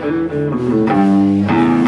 my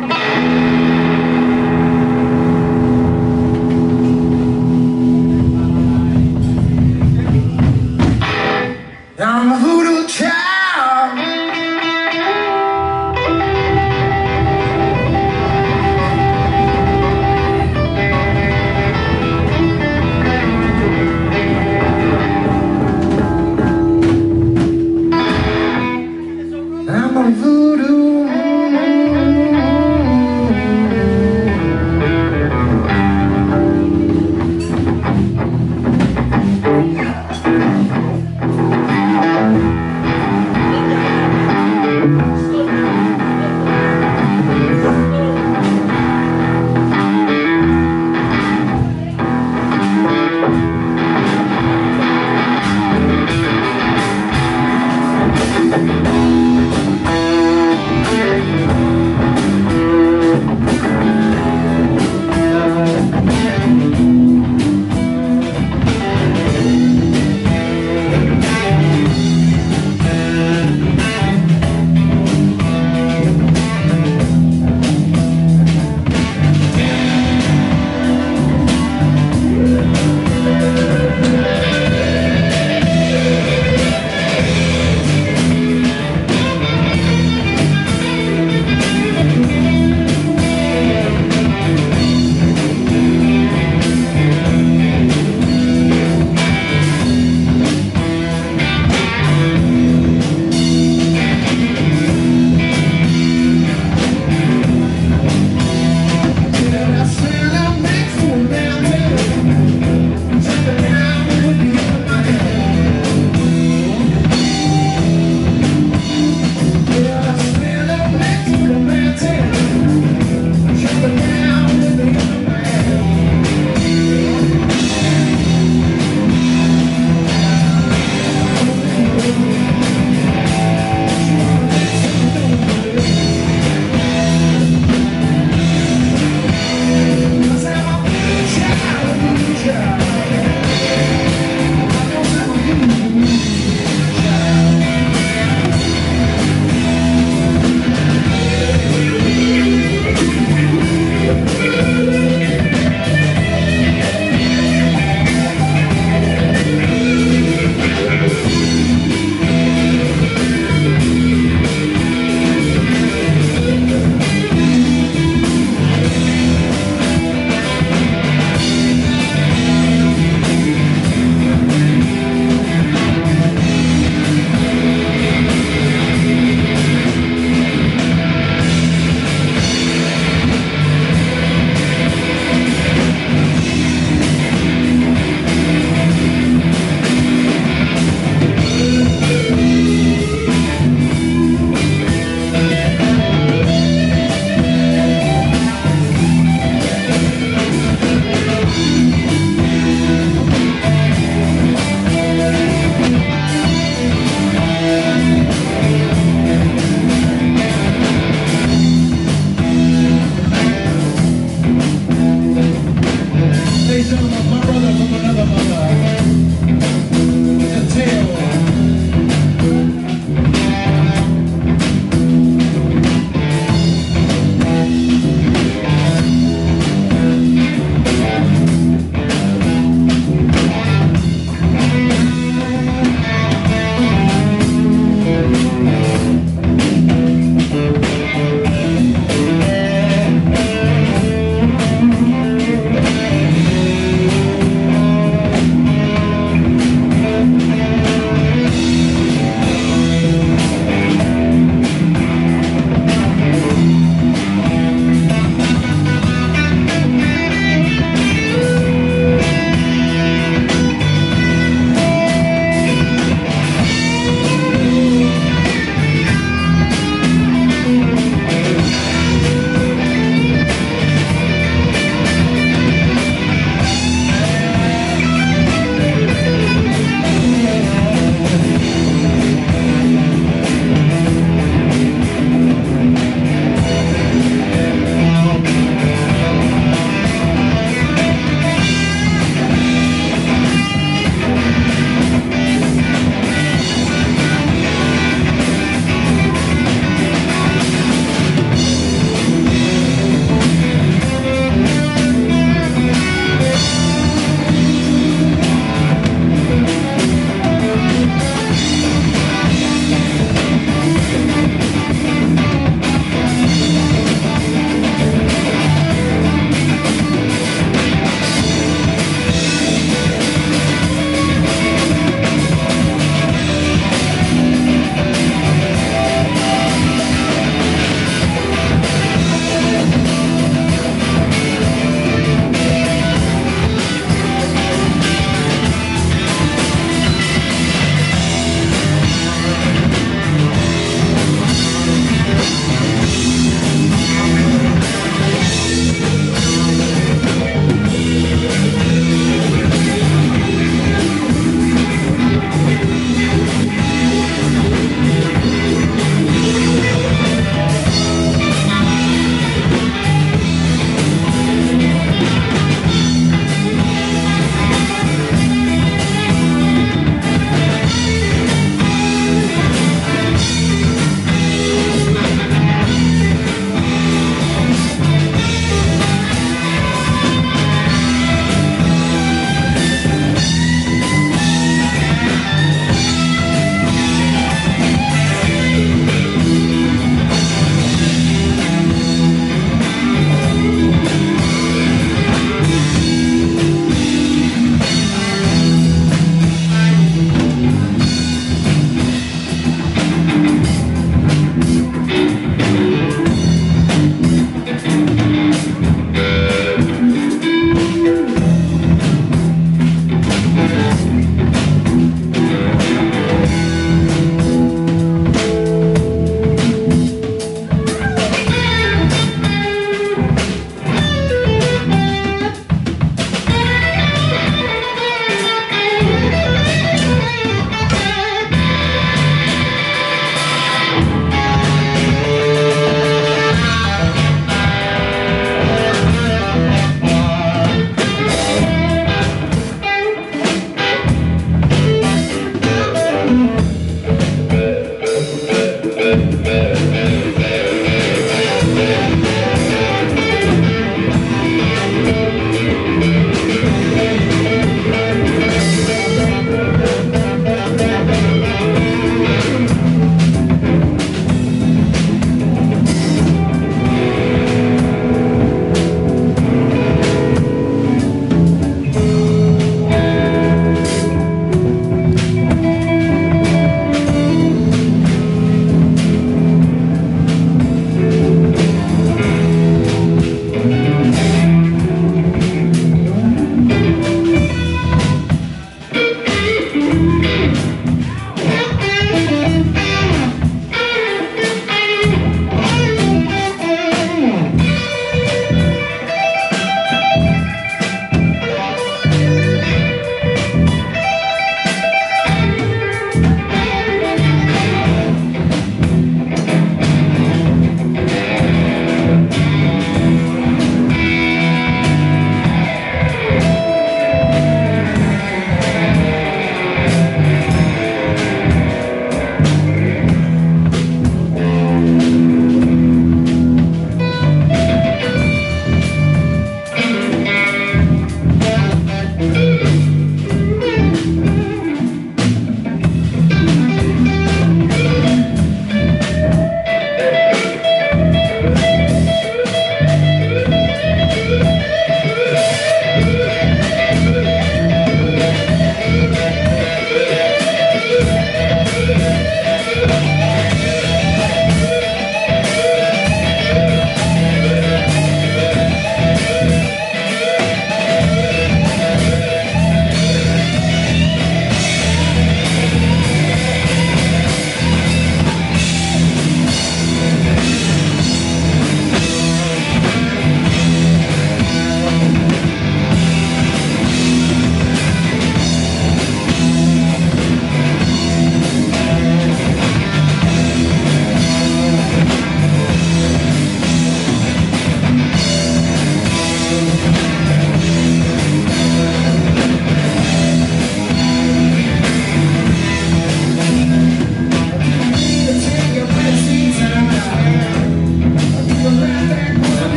come on.